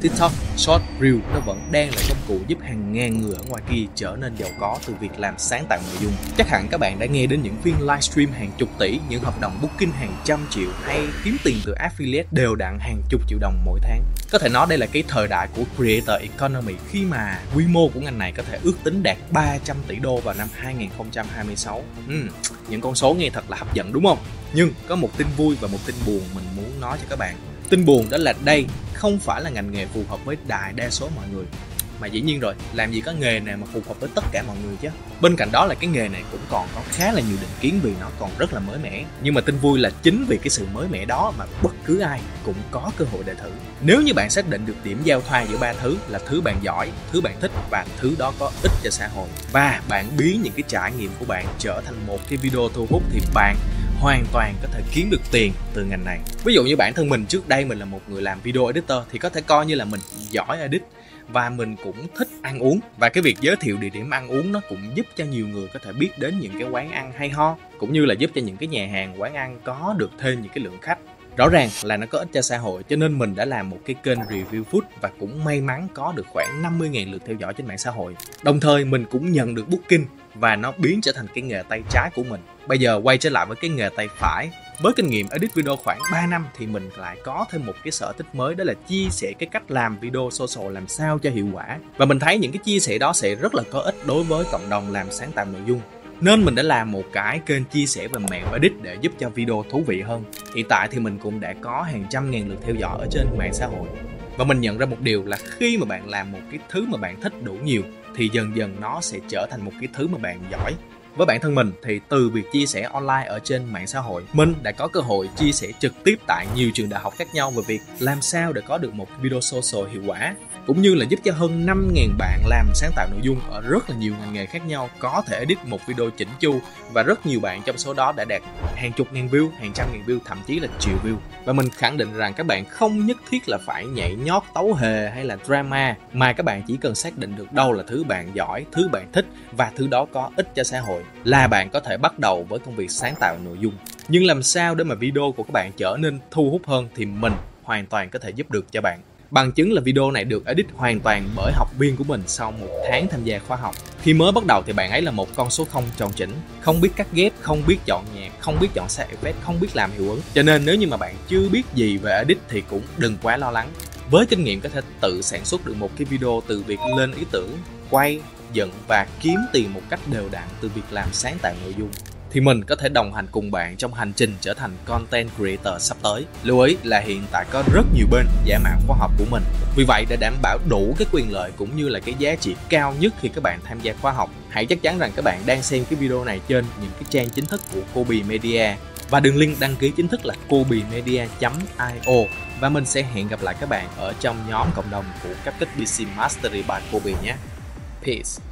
TikTok Short Reel nó vẫn đang là công cụ giúp hàng ngàn người ở ngoài kia trở nên giàu có từ việc làm sáng tạo nội dung. Chắc hẳn các bạn đã nghe đến những phiên livestream hàng chục tỷ, những hợp đồng booking hàng trăm triệu hay kiếm tiền từ affiliate đều đặn hàng chục triệu đồng mỗi tháng. Có thể nói đây là cái thời đại của creator economy khi mà quy mô của ngành này có thể ước tính đạt 300 tỷ đô vào năm 2026. Uhm, những con số nghe thật là hấp dẫn đúng không? Nhưng có một tin vui và một tin buồn mình muốn nói cho các bạn. Tin buồn đó là đây, không phải là ngành nghề phù hợp với đại đa số mọi người. Mà dĩ nhiên rồi, làm gì có nghề nào mà phù hợp với tất cả mọi người chứ? Bên cạnh đó là cái nghề này cũng còn có khá là nhiều định kiến vì nó còn rất là mới mẻ. Nhưng mà tin vui là chính vì cái sự mới mẻ đó mà bất cứ ai cũng có cơ hội để thử. Nếu như bạn xác định được điểm giao thoa giữa ba thứ là thứ bạn giỏi, thứ bạn thích và thứ đó có ích cho xã hội, và bạn biến những cái trải nghiệm của bạn trở thành một cái video thu hút, thì bạn hoàn toàn có thể kiếm được tiền từ ngành này. Ví dụ như bản thân mình trước đây mình là một người làm video editor thì có thể coi như là mình giỏi edit và mình cũng thích ăn uống. Và cái việc giới thiệu địa điểm ăn uống nó cũng giúp cho nhiều người có thể biết đến những cái quán ăn hay ho, cũng như là giúp cho những cái nhà hàng, quán ăn có được thêm những cái lượng khách rõ ràng là nó có ích cho xã hội, cho nên mình đã làm một cái kênh review food và cũng may mắn có được khoảng 50.000 lượt theo dõi trên mạng xã hội. Đồng thời, mình cũng nhận được booking và nó biến trở thành cái nghề tay trái của mình. Bây giờ quay trở lại với cái nghề tay phải. Với kinh nghiệm edit video khoảng 3 năm thì mình lại có thêm một cái sở thích mới, đó là chia sẻ cái cách làm video social làm sao cho hiệu quả. Và mình thấy những cái chia sẻ đó sẽ rất là có ích đối với cộng đồng làm sáng tạo nội dung nên mình đã làm một cái kênh chia sẻ về mẹo edit để giúp cho video thú vị hơn. Hiện tại thì mình cũng đã có hàng trăm ngàn lượt theo dõi ở trên mạng xã hội. Và mình nhận ra một điều là khi mà bạn làm một cái thứ mà bạn thích đủ nhiều thì dần dần nó sẽ trở thành một cái thứ mà bạn giỏi. Với bản thân mình thì từ việc chia sẻ online ở trên mạng xã hội, mình đã có cơ hội chia sẻ trực tiếp tại nhiều trường đại học khác nhau về việc làm sao để có được một video social hiệu quả cũng như là giúp cho hơn 5.000 bạn làm sáng tạo nội dung ở rất là nhiều ngành nghề khác nhau có thể edit một video chỉnh chu và rất nhiều bạn trong số đó đã đạt hàng chục ngàn view, hàng trăm ngàn view, thậm chí là triệu view. Và mình khẳng định rằng các bạn không nhất thiết là phải nhảy nhót tấu hề hay là drama mà các bạn chỉ cần xác định được đâu là thứ bạn giỏi, thứ bạn thích và thứ đó có ích cho xã hội là bạn có thể bắt đầu với công việc sáng tạo nội dung. Nhưng làm sao để mà video của các bạn trở nên thu hút hơn thì mình hoàn toàn có thể giúp được cho bạn. Bằng chứng là video này được edit hoàn toàn bởi học viên của mình sau một tháng tham gia khóa học. Khi mới bắt đầu thì bạn ấy là một con số không tròn chỉnh, không biết cắt ghép, không biết chọn nhạc, không biết chọn xe effect, không biết làm hiệu ứng. Cho nên nếu như mà bạn chưa biết gì về edit thì cũng đừng quá lo lắng. Với kinh nghiệm có thể tự sản xuất được một cái video từ việc lên ý tưởng, quay, dựng và kiếm tiền một cách đều đặn từ việc làm sáng tạo nội dung thì mình có thể đồng hành cùng bạn trong hành trình trở thành content creator sắp tới. Lưu ý là hiện tại có rất nhiều bên giả mạo khoa học của mình. Vì vậy để đảm bảo đủ cái quyền lợi cũng như là cái giá trị cao nhất khi các bạn tham gia khóa học, hãy chắc chắn rằng các bạn đang xem cái video này trên những cái trang chính thức của Kobe Media và đường link đăng ký chính thức là kobemedia.io và mình sẽ hẹn gặp lại các bạn ở trong nhóm cộng đồng của cấp kích BC Mastery by Kobe nhé. Peace.